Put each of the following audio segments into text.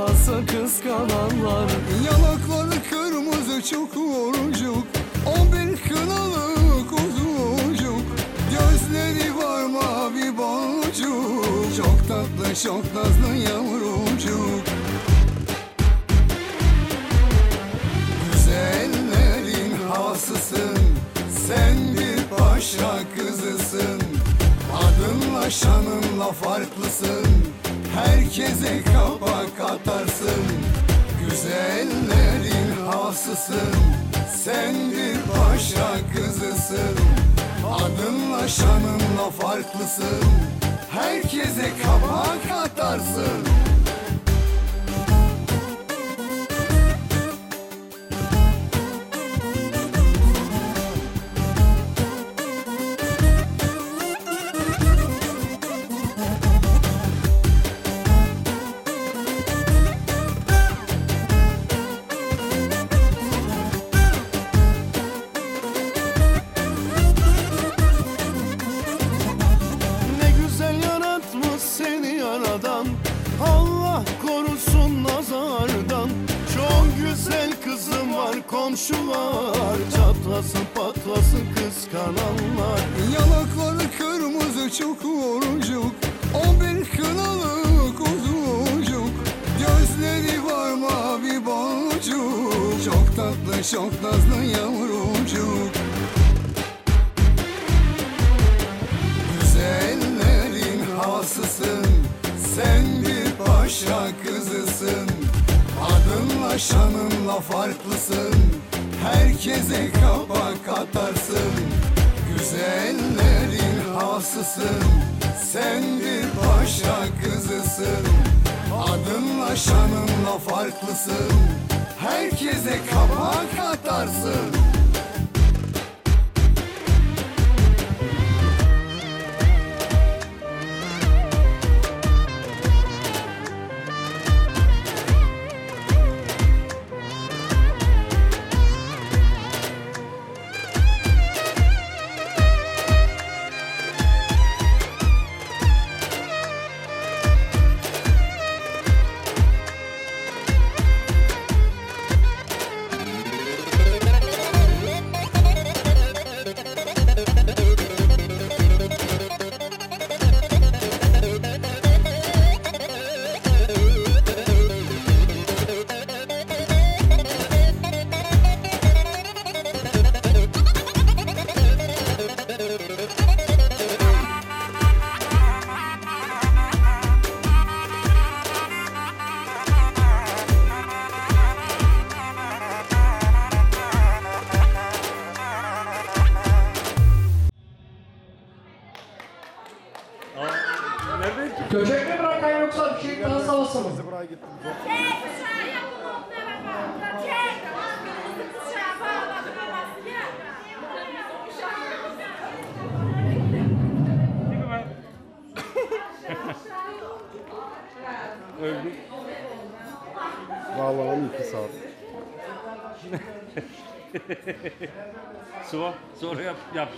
Atlas'ı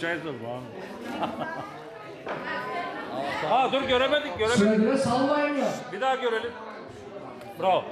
çay sor bu abi. Ha dur göremedik göremedik. Söyle sallayın ya. Bir daha görelim. Bravo.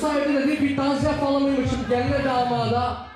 sahibi dedi bir tansiyon falan mıymış. Geline damada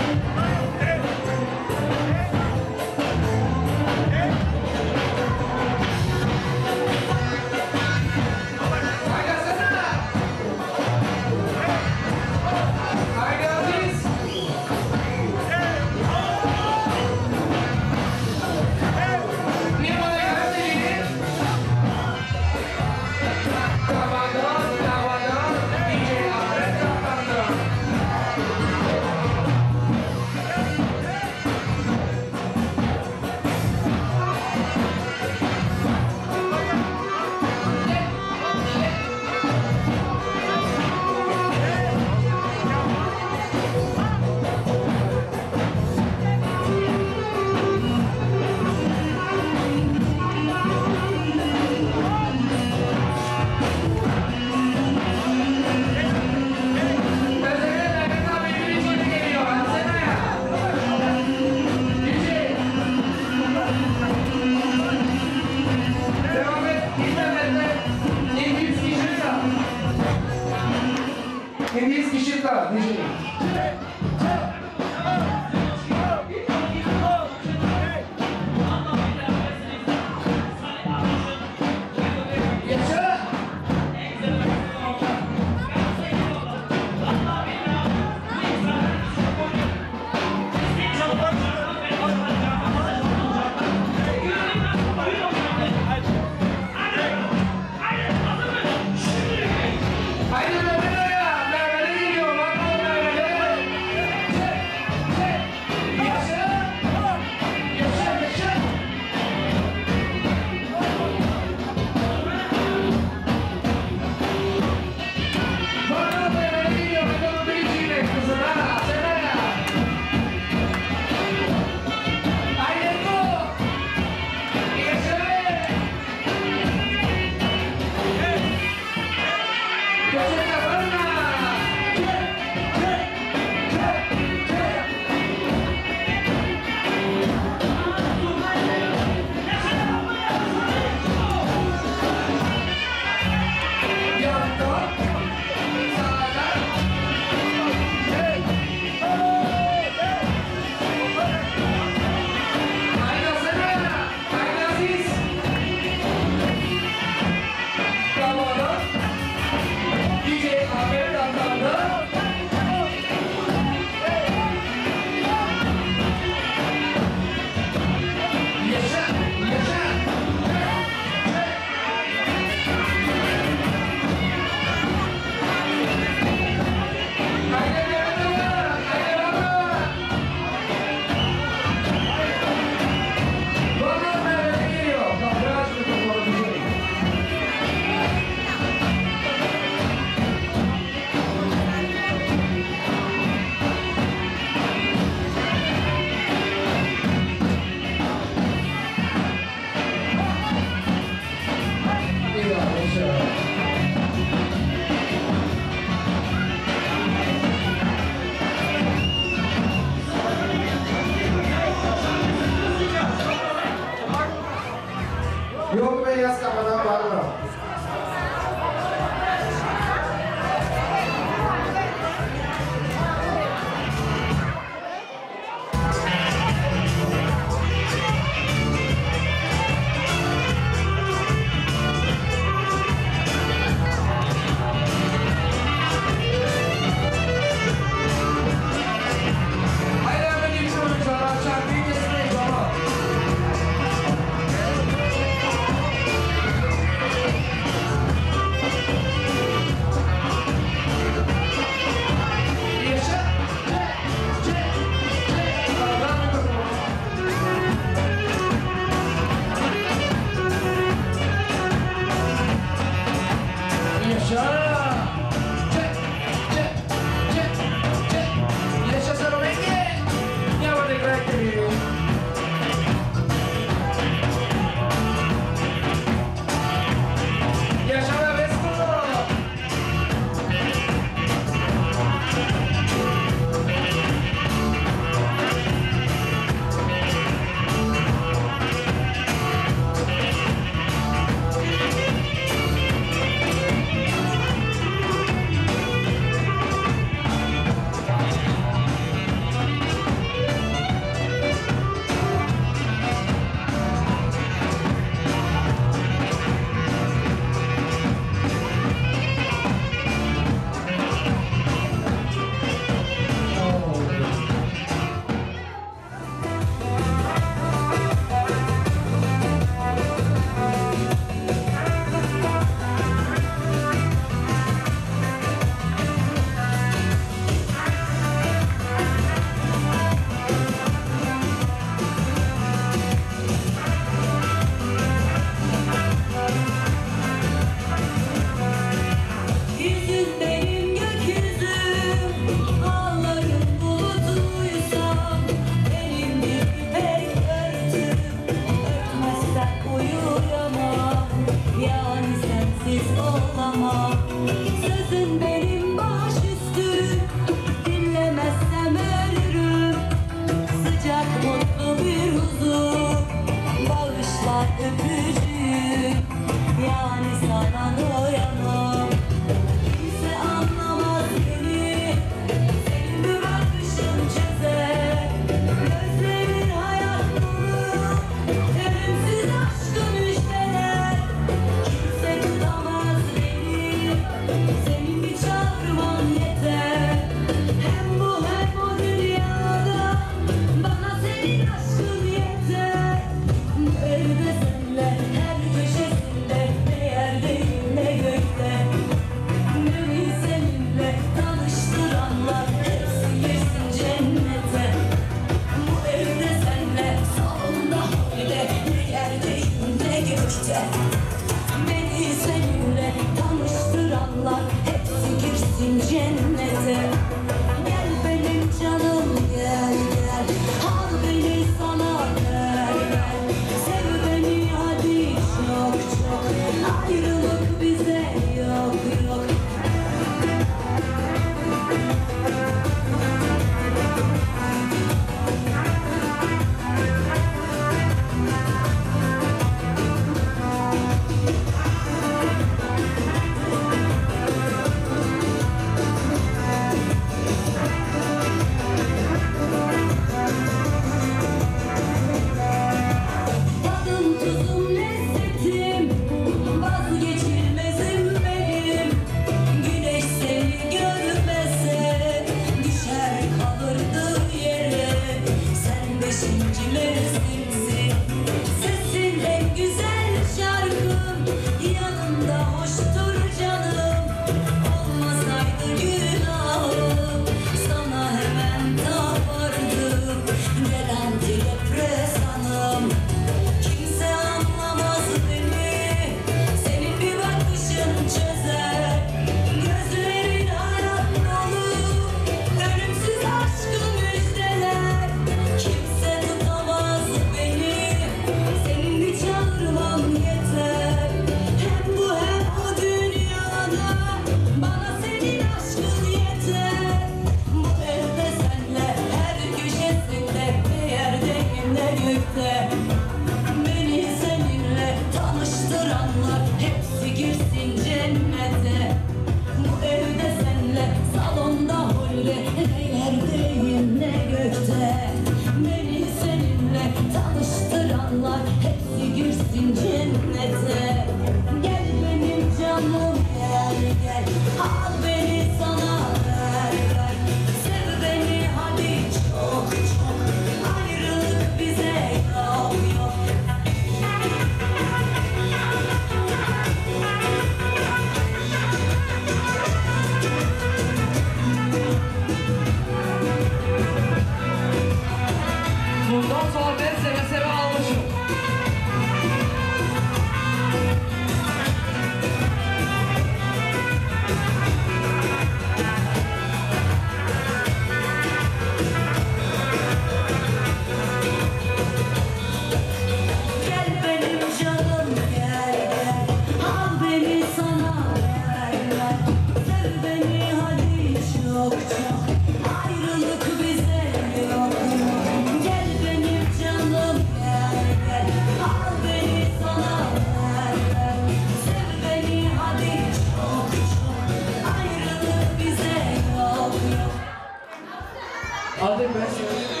Thank you.